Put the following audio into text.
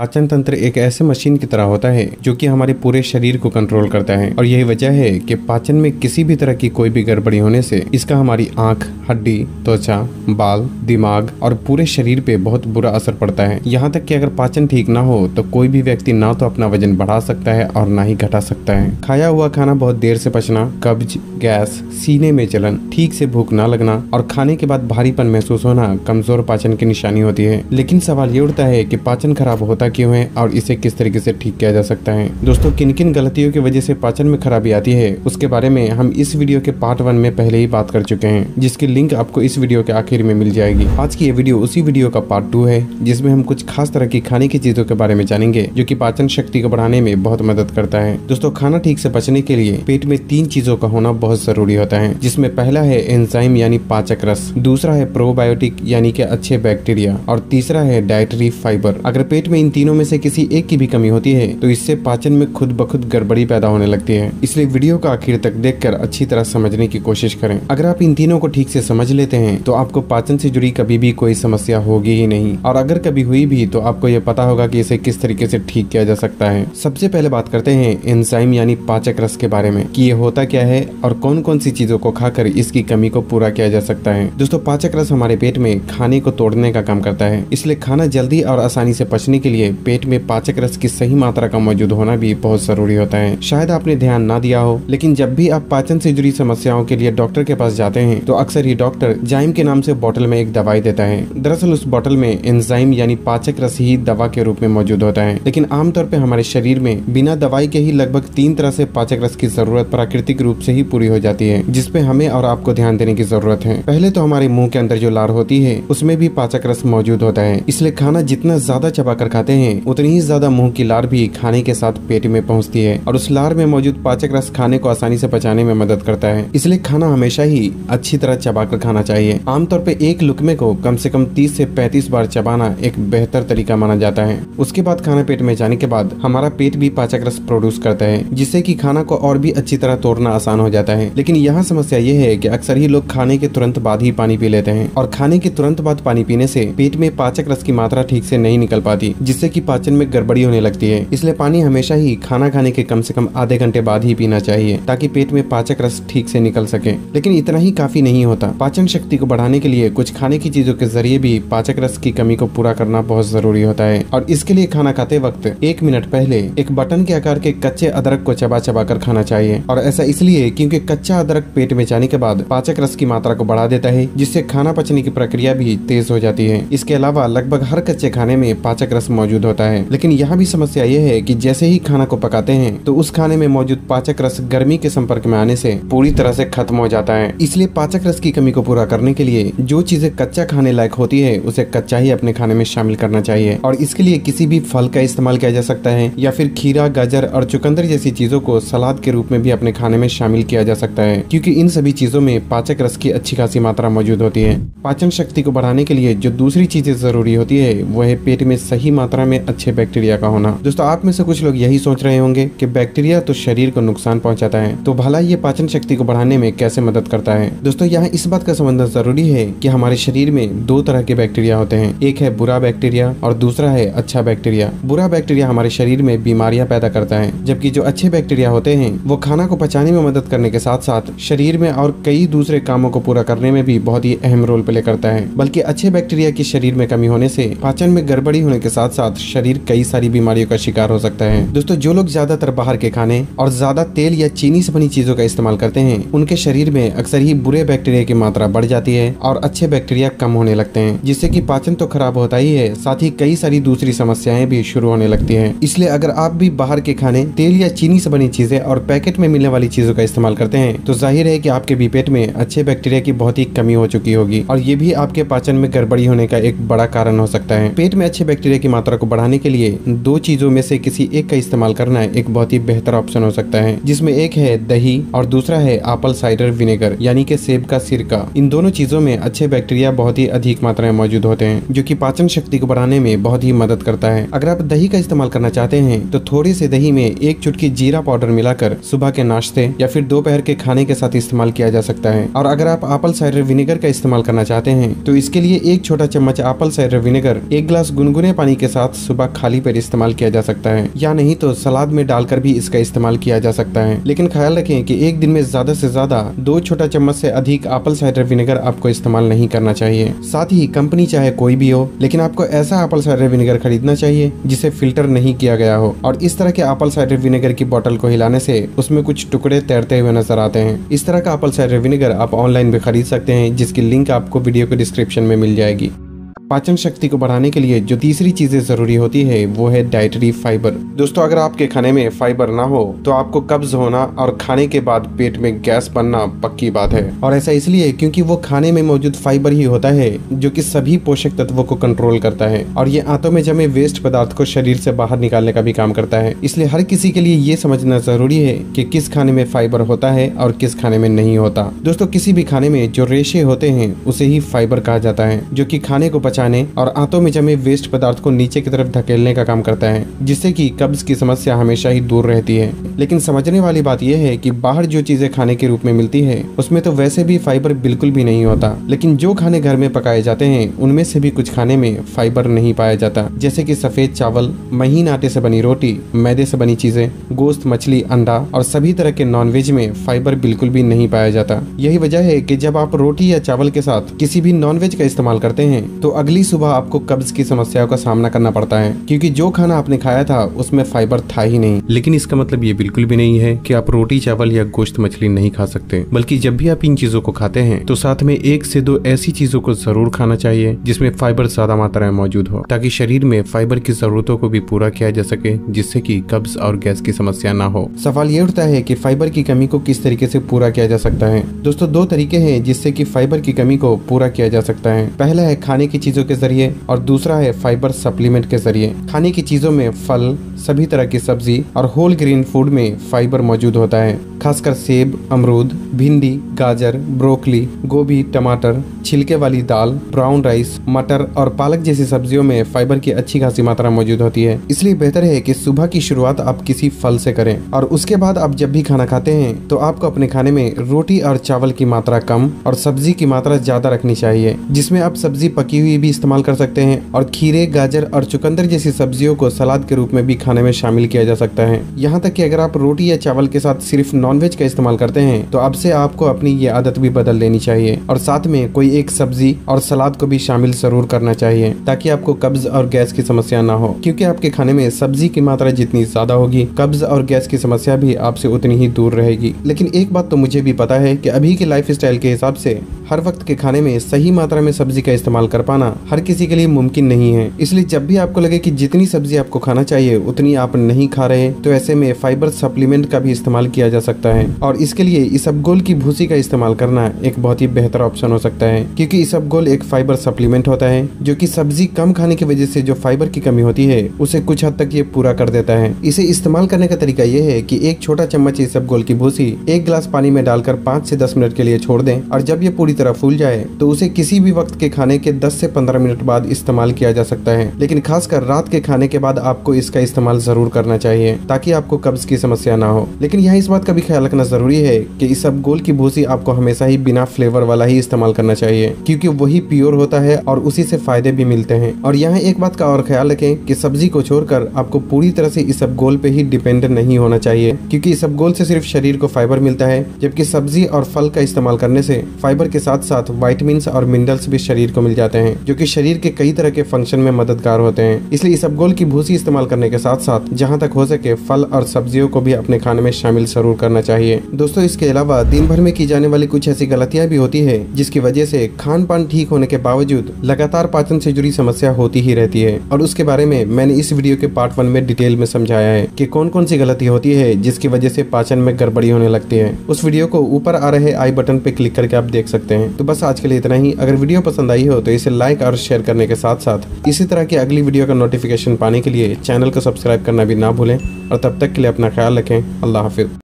पाचन तंत्र एक ऐसे मशीन की तरह होता है जो कि हमारे पूरे शरीर को कंट्रोल करता है। और यही वजह है कि पाचन में किसी भी तरह की कोई भी गड़बड़ी होने से इसका हमारी आँख, हड्डी, त्वचा, बाल, दिमाग और पूरे शरीर पे बहुत बुरा असर पड़ता है। यहाँ तक कि अगर पाचन ठीक ना हो तो कोई भी व्यक्ति ना तो अपना वज़न बढ़ा सकता है और ना ही घटा सकता है। खाया हुआ खाना बहुत देर से पचना, कब्ज गैस, सीने में जलन ठीक से भूख न लगना और खाने के बाद भारीपन महसूस होना कमज़ोर पाचन की निशानी होती है। लेकिन सवाल ये उठता है कि पाचन खराब होता क्यों है और इसे किस तरीके से ठीक किया जा सकता है? दोस्तों किन किन गलतियों की वजह से पाचन में खराबी आती है, उसके बारे में हम इस वीडियो के पार्ट वन में पहले ही बात कर चुके हैं, जिसकी लिंक आपको इस वीडियो के आखिर में मिल जाएगी। आज की ये वीडियो उसी वीडियो का पार्ट टू है, जिसमें हम कुछ खास तरह की खाने की चीज़ों के बारे में जानेंगे, जो की पाचन शक्ति को बढ़ाने में बहुत मदद करता है। दोस्तों, खाना ठीक से बचने के लिए पेट में तीन चीज़ों का होना बहुत ज़रूरी होता है, जिसमें पहला है एंजाइम यानी पाचक रस, दूसरा है प्रोबायोटिक यानी कि अच्छे बैक्टीरिया और तीसरा है डाइटरी फाइबर अगर पेट में इन तीनों में से किसी एक की भी कमी होती है तो इससे पाचन में खुद ब खुद गड़बड़ी पैदा होने लगती है। इसलिए वीडियो का आखिर तक देखकर अच्छी तरह समझने की कोशिश करें। अगर आप इन तीनों को ठीक से समझ लेते हैं तो आपको पाचन से जुड़ी कभी भी कोई समस्या होगी ही नहीं। और अगर कभी हुई भी तो आपको यह पता होगा कि इसे किस तरीके से ठीक किया जा सकता है। सबसे पहले बात करते हैं एंजाइम यानी पाचक रस के बारे में, कि ये होता क्या है और कौन कौन सी चीज़ों को खाकर इसकी कमी को पूरा किया जा सकता है? दोस्तों, पाचक रस हमारे पेट में खाने को तोड़ने का काम करता है। इसलिए खाना जल्दी और आसानी से पचने के लिए पेट में पाचक रस की सही मात्रा का मौजूद होना भी बहुत ज़रूरी होता है। शायद आपने ध्यान ना दिया हो, लेकिन जब भी आप पाचन से जुड़ी समस्याओं के लिए डॉक्टर के पास जाते हैं तो अक्सर ही डॉक्टर जाइम के नाम से बोतल में एक दवाई देता है। दरअसल उस बोतल में एंजाइम यानी पाचक रस ही दवा के रूप में मौजूद होता है। लेकिन आमतौर पर हमारे शरीर में बिना दवाई के ही लगभग तीन तरह से पाचक रस की ज़रूरत प्राकृतिक रूप से ही पूरी हो जाती है जिसपे हमें और आपको ध्यान देने की ज़रूरत है। पहले तो हमारे मुँह के अंदर जो लार होती है, उसमें भी पाचक रस मौजूद होता है। इसलिए खाना जितना ज़्यादा चबा कर खाते हैं, उतनी ही ज़्यादा मुँह की लार भी खाने के साथ पेट में पहुँचती है और उस लार में मौजूद पाचक रस खाने को आसानी से पचाने में मदद करता है। इसलिए खाना हमेशा ही अच्छी तरह चबा कर खाना चाहिए। आमतौर पर एक लुकमे को कम से कम 30 से 35 बार चबाना एक बेहतर तरीका माना जाता है। उसके बाद खाना पेट में जाने के बाद हमारा पेट भी पाचक रस प्रोड्यूस करता है, जिससे की खाना को और भी अच्छी तरह तोड़ना आसान हो जाता है। लेकिन यहाँ समस्या ये है कि अक्सर ही लोग खाने के तुरंत बाद ही पानी पी लेते हैं और खाने के तुरंत बाद पानी पीने से पेट में पाचक रस की मात्रा ठीक से नहीं निकल पाती, जिससे कि पाचन में गड़बड़ी होने लगती है। इसलिए पानी हमेशा ही खाना खाने के कम से कम आधे घंटे बाद ही पीना चाहिए, ताकि पेट में पाचक रस ठीक से निकल सके। लेकिन इतना ही काफ़ी नहीं होता। पाचन शक्ति को बढ़ाने के लिए कुछ खाने की चीज़ों के ज़रिए भी पाचक रस की कमी को पूरा करना बहुत ज़रूरी होता है। और इसके लिए खाना खाते वक्त एक मिनट पहले एक बटन के आकार के कच्चे अदरक को चबा चबा कर खाना चाहिए। और ऐसा इसलिए क्योंकि कच्चा अदरक पेट में जाने के बाद पाचक रस की मात्रा को बढ़ा देता है, जिससे खाना पचने की प्रक्रिया भी तेज हो जाती है। इसके अलावा लगभग हर कच्चे खाने में पाचक रस मौजूद होता है। लेकिन यहाँ भी समस्या ये है की जैसे ही खाना को पकाते हैं तो उस खाने में मौजूद पाचक रस गर्मी के संपर्क में आने से पूरी तरह से खत्म हो जाता है। इसलिए पाचक रस की कमी को पूरा करने के लिए जो चीज़ें कच्चा खाने लायक होती है, उसे कच्चा ही अपने खाने में शामिल करना चाहिए। और इसके लिए किसी भी फल का इस्तेमाल किया जा सकता है, या फिर खीरा, गाजर और चुकंदर जैसी चीज़ों को सलाद के रूप में भी अपने खाने में शामिल किया जा सकता है, क्योंकि इन सभी चीज़ों में पाचक रस की अच्छी खासी मात्रा मौजूद होती है। पाचन शक्ति को बढ़ाने के लिए जो दूसरी चीज़ें ज़रूरी होती है, वह है पेट में सही मात्रा में अच्छे बैक्टीरिया का होना। दोस्तों, आप में से कुछ लोग यही सोच रहे होंगे कि बैक्टीरिया तो शरीर को नुकसान पहुंचाता है तो भला ये पाचन शक्ति को बढ़ाने में कैसे मदद करता है? दोस्तों, यहाँ इस बात का समझना ज़रूरी है कि हमारे शरीर में दो तरह के बैक्टीरिया होते हैं, एक है बुरा बैक्टीरिया और दूसरा है अच्छा बैक्टीरिया। बुरा बैक्टीरिया हमारे शरीर में बीमारियाँ पैदा करता है, जबकि जो अच्छे बैक्टीरिया होते हैं, वो खाना को पचाने में मदद करने के साथ साथ शरीर में और कई दूसरे कामों को पूरा करने में भी बहुत ही अहम रोल प्ले करता है। बल्कि अच्छे बैक्टीरिया की शरीर में कमी होने से पाचन में गड़बड़ी होने के साथ साथ शरीर कई सारी बीमारियों का शिकार हो सकता है। दोस्तों, जो लोग ज़्यादातर बाहर के खाने और ज़्यादा तेल या चीनी से बनी चीज़ों का इस्तेमाल करते हैं, उनके शरीर में अक्सर ही बुरे बैक्टीरिया की मात्रा बढ़ जाती है और अच्छे बैक्टीरिया कम होने लगते हैं, जिससे की पाचन तो खराब होता ही है, साथ ही कई सारी दूसरी समस्याएँ भी शुरू होने लगती है। इसलिए अगर आप भी बाहर के खाने, तेल या चीनी से बनी चीज़ें और पैकेट में मिलने वाली चीज़ों का इस्तेमाल करते हैं। तो ज़ाहिर है कि आपके भी पेट में अच्छे बैक्टीरिया की बहुत ही कमी हो चुकी होगी और ये भी आपके पाचन में गड़बड़ी होने का एक बड़ा कारण हो सकता है। पेट में अच्छे बैक्टीरिया की मात्रा को बढ़ाने के लिए दो चीज़ों में से किसी एक का इस्तेमाल करना एक बहुत ही बेहतर ऑप्शन हो सकता है, जिसमें एक है दही और दूसरा है एप्पल साइडर विनेगर यानी कि सेब का सिरका। इन दोनों चीज़ों में अच्छे बैक्टीरिया बहुत ही अधिक मात्रा में मौजूद होते हैं, जो की पाचन शक्ति को बढ़ाने में बहुत ही मदद करता है। अगर आप दही का इस्तेमाल करना चाहते हैं तो थोड़ी से दही में एक चुटकी जीरा पाउडर मिलाकर सुबह के नाश्ते या फिर दोपहर विनेगर के खाने के साथ इस्तेमाल किया जा सकता है। और अगर आप एप्पल साइडर विनेगर का इस्तेमाल करना चाहते हैं तो इसके लिए एक छोटा चम्मच एप्पल साइडर विनेगर एक गिलास गुनगुने पानी के साथ सुबह खाली पेट इस्तेमाल किया जा सकता है। या नहीं तो सलाद में डालकर भी इसका इस्तेमाल किया जा सकता है। लेकिन ख्याल रखें कि एक दिन में ज़्यादा से ज़्यादा दो छोटा चम्मच से अधिक एप्पल साइडर विनेगर आपको इस्तेमाल नहीं करना चाहिए। साथ ही कंपनी चाहे कोई भी हो, लेकिन आपको ऐसा एप्पल साइडर विनेगर खरीदना चाहिए, जिसे फ़िल्टर नहीं किया गया हो। और इस तरह के एप्पल साइडर विनेगर की बोतल को हिलाने से उसमें कुछ टुकड़े तैरते हुए नज़र आते हैं। इस तरह का एप्पल साइडर विनेगर आप ऑनलाइन भी खरीद सकते हैं, जिसकी लिंक आपको वीडियो के डिस्क्रिप्शन में मिल जाएगी। पाचन शक्ति को बढ़ाने के लिए जो तीसरी चीज़ें ज़रूरी होती है, वो है डाइटरी फाइबर दोस्तों, अगर आपके खाने में फाइबर ना हो तो आपको कब्ज होना और खाने के बाद पेट में गैस बनना पक्की बात है। और ऐसा इसलिए क्योंकि वो खाने में मौजूद फाइबर ही होता है, जो कि सभी पोषक तत्वों को कंट्रोल करता है। और ये आंतों में जमे वेस्ट पदार्थ को शरीर से बाहर निकालने का भी काम करता है। इसलिए हर किसी के लिए ये समझना ज़रूरी है कि किस खाने में फाइबर होता है और किस खाने में नहीं होता। दोस्तों, किसी भी खाने में जो रेशे होते हैं, उसे ही फाइबर कहा जाता है, जो की खाने को बचा बचाने और आंतों में जमे वेस्ट पदार्थ को नीचे की तरफ़ धकेलने का काम करता है, जिससे कि कब्ज की समस्या हमेशा ही दूर रहती है। लेकिन समझने वाली बात यह है कि बाहर जो चीज़ें खाने के रूप में मिलती है, उसमें तो वैसे भी फाइबर बिल्कुल भी नहीं होता। लेकिन जो खाने घर में पकाए जाते हैं, उनमें से भी कुछ खाने में फाइबर नहीं पाया जाता। जैसे की सफ़ेद चावल, महीन आटे से बनी रोटी, मैदे से बनी चीज़ें, गोश्त, मछली, अंडा और सभी तरह के नॉनवेज में फाइबर बिल्कुल भी नहीं पाया जाता। यही वजह है कि जब आप रोटी या चावल के साथ किसी भी नॉनवेज का इस्तेमाल करते हैं तो अगली सुबह आपको कब्ज की समस्याओं का सामना करना पड़ता है क्योंकि जो खाना आपने खाया था उसमें फाइबर था ही नहीं। लेकिन इसका मतलब ये बिल्कुल भी नहीं है कि आप रोटी चावल या गोश्त मछली नहीं खा सकते बल्कि जब भी आप इन चीज़ों को खाते हैं तो साथ में एक से दो ऐसी चीज़ों को ज़रूर खाना चाहिए जिसमें फाइबर ज़्यादा मात्रा में मौजूद हो ताकि शरीर में फाइबर की जरूरतों को भी पूरा किया जा सके जिससे की कब्ज और गैस की समस्या न हो। सवाल ये उठता है की फाइबर की कमी को किस तरीके से पूरा किया जा सकता है। दोस्तों दो तरीके हैं जिससे की फाइबर की कमी को पूरा किया जा सकता है। पहला है खाने की चीज़ों के ज़रिए और दूसरा है फाइबर सप्लीमेंट के ज़रिए। खाने की चीज़ों में फल, सभी तरह की सब्ज़ी और होल ग्रीन फ़ूड में फाइबर मौजूद होता है। खासकर सेब, अमरूद, भिंडी, गाजर, ब्रोकली, गोभी, टमाटर, छिलके वाली दाल, ब्राउन राइस, मटर और पालक जैसी सब्जियों में फाइबर की अच्छी खासी मात्रा मौजूद होती है। इसलिए बेहतर है कि सुबह की शुरुआत आप किसी फल से करें और उसके बाद आप जब भी खाना खाते हैं तो आपको अपने खाने में रोटी और चावल की मात्रा कम और सब्ज़ी की मात्रा ज़्यादा रखनी चाहिए, जिसमें आप सब्ज़ी पकी हुई भी इस्तेमाल कर सकते हैं और खीरे, गाजर और चुकंदर जैसी सब्जियों को सलाद के रूप में भी खाने में शामिल किया जा सकता है। यहाँ तक कि अगर आप रोटी या चावल के साथ सिर्फ़ नॉनवेज का इस्तेमाल करते हैं तो अब से आपको अपनी ये आदत भी बदल लेनी चाहिए और साथ में कोई एक सब्ज़ी और सलाद को भी शामिल ज़रूर करना चाहिए, ताकि आपको कब्ज और गैस की समस्या ना हो। क्योंकि आपके खाने में सब्ज़ी की मात्रा जितनी ज़्यादा होगी, कब्ज और गैस की समस्या भी आपसे उतनी ही दूर रहेगी। लेकिन एक बात तो मुझे भी पता है कि अभी के लाइफ के हिसाब से हर वक्त के खाने में सही मात्रा में सब्ज़ी का इस्तेमाल कर पाना हर किसी के लिए मुमकिन नहीं है। इसलिए जब भी आपको लगे कि जितनी सब्ज़ी आपको खाना चाहिए, उतनी आप नहीं खा रहे तो ऐसे में फाइबर सप्लीमेंट का भी इस्तेमाल किया जा सकता है। और इसके लिए इसबगोल की भूसी का इस्तेमाल करना एक बहुत ही बेहतर ऑप्शन हो सकता है, क्योंकि इसबगोल एक फाइबर सप्लीमेंट होता है, जो कि सब्ज़ी कम खाने की वजह से जो फाइबर की कमी होती है, उसे कुछ हद तक ये पूरा कर देता है। इसे इस्तेमाल करने का तरीका यह है कि एक छोटा चम्मच इस इसबगोल की भूसी एक गिलास पानी में डालकर पाँच से दस मिनट के लिए छोड़ दें, और जब ये पूरी तरह फूल जाए तो उसे किसी भी वक्त के खाने के दस से पंद्रह मिनट बाद इस्तेमाल किया जा सकता है। लेकिन खासकर रात के खाने के बाद आपको इसका इस्तेमाल ज़रूर करना चाहिए, ताकि आपको कब्ज की समस्या ना हो। लेकिन यहाँ इस बात का भी ख्याल रखना ज़रूरी है कि इस सब गोल की भूसी आपको हमेशा ही बिना फ्लेवर वाला ही इस्तेमाल करना चाहिए, क्योंकि वही प्योर होता है और उसी से फ़ायदे भी मिलते हैं। और यहाँ एक बात का और ख्याल रखें कि सब्ज़ी को छोड़कर आपको पूरी तरह से इस अब गोल पे ही डिपेंड नहीं होना चाहिए, क्योंकि इस गोल से सिर्फ़ शरीर को फाइबर मिलता है, जबकि सब्ज़ी और फल का इस्तेमाल करने से फाइबर के साथ साथ वाइटमिन और मिनरल्स भी शरीर को मिल जाते हैं जो कि शरीर के कई तरह के फ़ंक्शन में मददगार होते हैं। इसलिए इसबगोल की भूसी इस्तेमाल करने के साथ साथ जहाँ तक हो सके, फल और सब्जियों को भी अपने खाने में शामिल ज़रूर करना चाहिए। दोस्तों, इसके अलावा दिन भर में की जाने वाली कुछ ऐसी गलतियाँ भी होती है, जिसकी वजह से खान पान ठीक होने के बावजूद लगातार पाचन से जुड़ी समस्या होती ही रहती है। और उसके बारे में मैंने इस वीडियो के पार्ट वन में डिटेल में समझाया है कि कौन कौन सी गलती होती है, जिसकी वजह से पाचन में गड़बड़ी होने लगती है। उस वीडियो को ऊपर आ रहे आई बटन पे क्लिक करके आप देख सकते हैं। तो बस आज के लिए इतना ही। अगर वीडियो पसंद आई हो तो इसे लाइक और शेयर करने के साथ साथ इसी तरह की अगली वीडियो का नोटिफिकेशन पाने के लिए चैनल को सब्सक्राइब करना भी ना भूलें और तब तक के लिए अपना ख्याल रखें। अल्लाह हाफिज़।